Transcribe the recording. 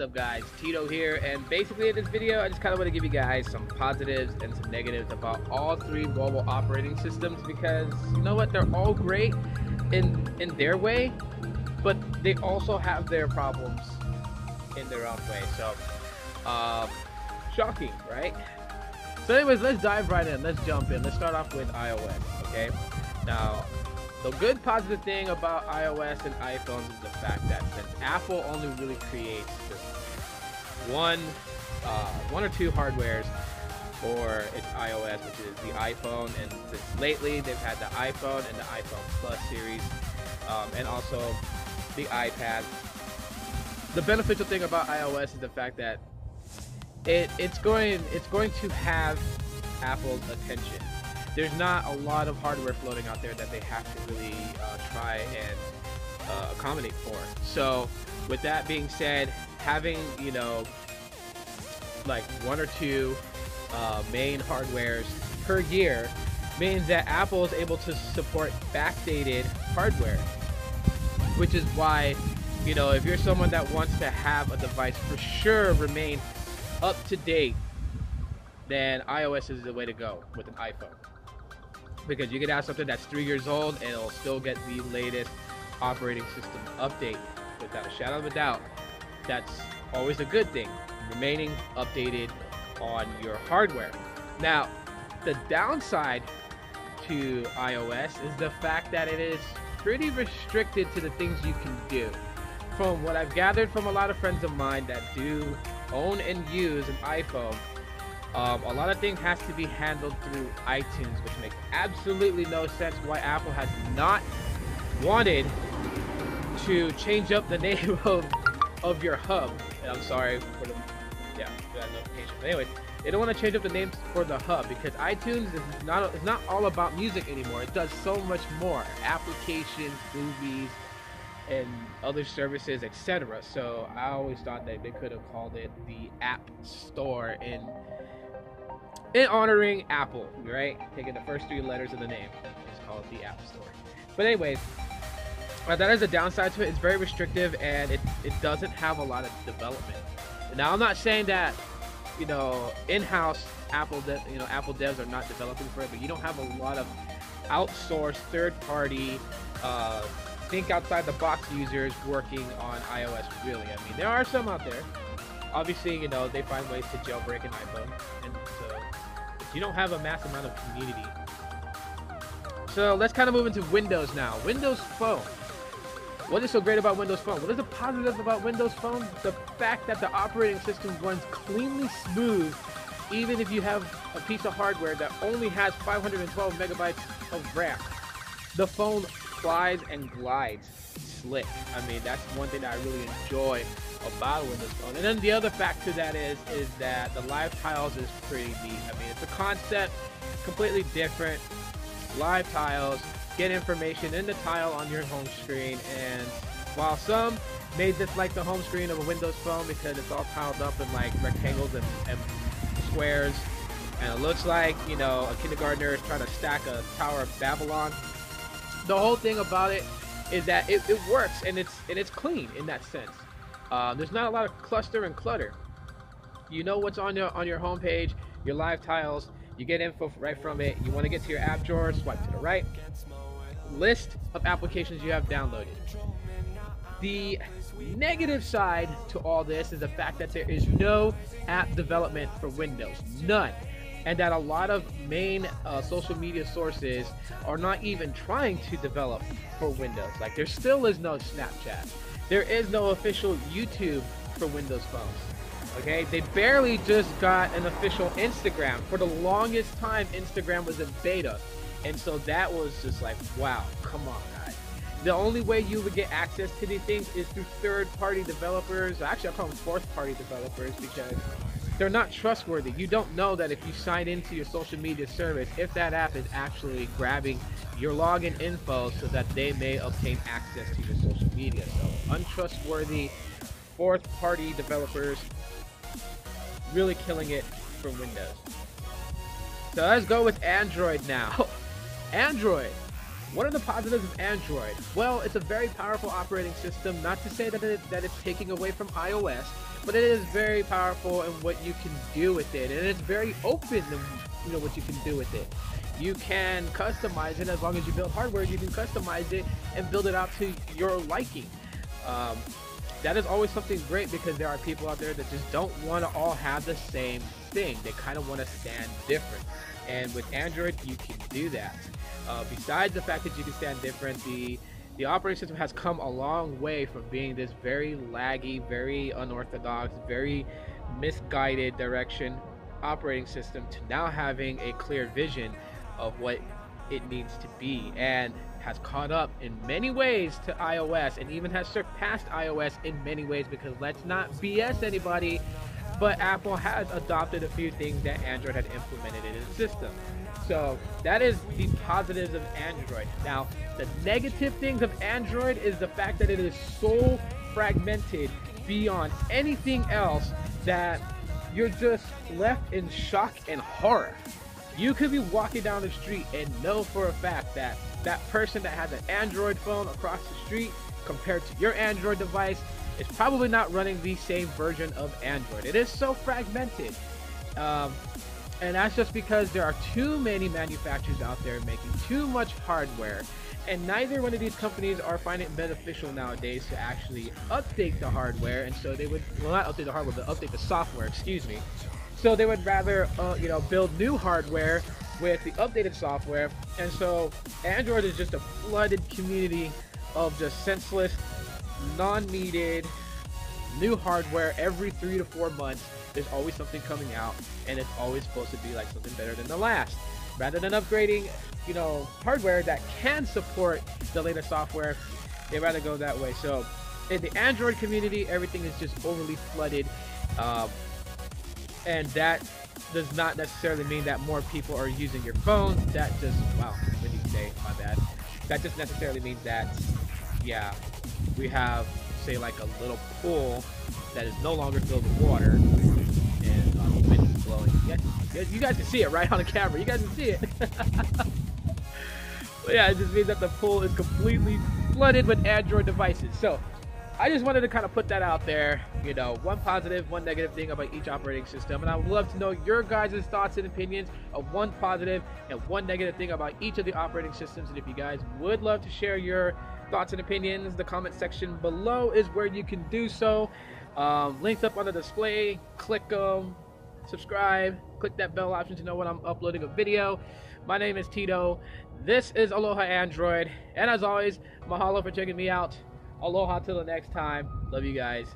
What's up guys, Tito here, and basically in this video I just kind of want to give you guys some positives and some negatives about all three mobile operating systems because you know what, they're all great in, in their way, but they also have their problems in their own way, so um, shocking, right? So anyways, let's dive right in, let's jump in, let's start off with iOS, okay? Now, the good positive thing about iOS and iPhones is the fact that since Apple only really creates one, uh, one or two hardwares for its iOS, which is the iPhone, and since lately they've had the iPhone and the iPhone Plus series, um, and also the iPad. The beneficial thing about iOS is the fact that it it's going it's going to have Apple's attention there's not a lot of hardware floating out there that they have to really uh, try and uh, accommodate for. So, with that being said, having you know like one or two uh, main hardwares per year means that Apple is able to support backdated hardware, which is why you know if you're someone that wants to have a device for sure remain up to date, then iOS is the way to go with an iPhone because you could have something that's three years old and it'll still get the latest operating system update without a shadow of a doubt. That's always a good thing, remaining updated on your hardware. Now, the downside to iOS is the fact that it is pretty restricted to the things you can do. From what I've gathered from a lot of friends of mine that do own and use an iPhone, um, a lot of things has to be handled through iTunes, which makes absolutely no sense why Apple has not wanted to change up the name of of your hub. And I'm sorry for the yeah for that notification. But anyways, they don't want to change up the names for the hub because iTunes is not it's not all about music anymore. It does so much more: applications, movies, and other services, etc. So I always thought that they could have called it the App Store and in honoring Apple, right? Taking the first three letters of the name. It's called the App Store. But anyways, uh, that is a downside to it. It's very restrictive and it, it doesn't have a lot of development. Now I'm not saying that, you know, in-house Apple, de- you know, Apple devs are not developing for it, but you don't have a lot of outsourced third-party, uh, think outside the box users working on iOS. Really, I mean, there are some out there. Obviously, you know, they find ways to jailbreak an iPhone, and so you don't have a mass amount of community. So let's kind of move into Windows now. Windows Phone. What is so great about Windows Phone? What is the positive about Windows Phone? The fact that the operating system runs cleanly smooth even if you have a piece of hardware that only has 512 megabytes of RAM. The phone flies and glides slick. I mean, that's one thing that I really enjoy about Windows Phone. And then the other fact to that is is that the live tiles is pretty neat. I mean, it's a concept completely different. Live tiles, get information in the tile on your home screen, and while some may dislike the home screen of a Windows Phone because it's all tiled up in like rectangles and, and squares, and it looks like you know a kindergartner is trying to stack a Tower of Babylon. The whole thing about it is that it, it works and it's and it's clean in that sense. Uh, there's not a lot of cluster and clutter. You know what's on your on your homepage, your live tiles. You get info right from it. You want to get to your app drawer, swipe to the right. List of applications you have downloaded. The negative side to all this is the fact that there is no app development for Windows. None and that a lot of main uh, social media sources are not even trying to develop for Windows. Like there still is no Snapchat. There is no official YouTube for Windows phones. Okay, they barely just got an official Instagram. For the longest time, Instagram was in beta. And so that was just like, wow, come on, guys. The only way you would get access to these things is through third party developers. Actually, I call them fourth party developers because they're not trustworthy. You don't know that if you sign into your social media service, if that app is actually grabbing your login info so that they may obtain access to your social media. So untrustworthy fourth party developers really killing it for Windows. So let's go with Android now. Android. What are the positives of Android? Well, it's a very powerful operating system. Not to say that it, that it's taking away from iOS, but it is very powerful in what you can do with it, and it's very open you know what you can do with it. You can customize it as long as you build hardware. You can customize it and build it out to your liking. Um, that is always something great because there are people out there that just don't want to all have the same thing. They kind of want to stand different. And with Android, you can do that. Uh, besides the fact that you can stand different, the the operating system has come a long way from being this very laggy, very unorthodox, very misguided direction operating system to now having a clear vision of what it needs to be and has caught up in many ways to iOS and even has surpassed iOS in many ways because let's not BS anybody, but Apple has adopted a few things that Android had implemented in its system. So that is the positives of Android. Now, the negative things of Android is the fact that it is so fragmented beyond anything else that you're just left in shock and horror. You could be walking down the street and know for a fact that that person that has an Android phone across the street compared to your Android device is probably not running the same version of Android. It is so fragmented. Um, and that's just because there are too many manufacturers out there making too much hardware. And neither one of these companies are finding it beneficial nowadays to actually update the hardware. And so they would, well, not update the hardware, but update the software, excuse me. So they would rather, uh, you know, build new hardware with the updated software. And so Android is just a flooded community of just senseless, non-needed new hardware every three to four months. There's always something coming out, and it's always supposed to be like something better than the last. Rather than upgrading, you know, hardware that can support the latest software, they rather go that way. So, in the Android community, everything is just overly flooded, um, and that does not necessarily mean that more people are using your phone. That just wow, did you say? My bad. That just necessarily means that yeah, we have say like a little pool that is no longer filled with water and wind blowing. You guys, you guys can see it right on the camera. You guys can see it. but yeah, it just means that the pool is completely flooded with Android devices. So I just wanted to kind of put that out there. You know, one positive, one negative thing about each operating system. And I would love to know your guys' thoughts and opinions of one positive and one negative thing about each of the operating systems. And if you guys would love to share your thoughts and opinions, the comment section below is where you can do so. Um, links up on the display. Click them, subscribe, click that bell option to know when I'm uploading a video. My name is Tito. This is Aloha Android. And as always, mahalo for checking me out. Aloha till the next time. Love you guys.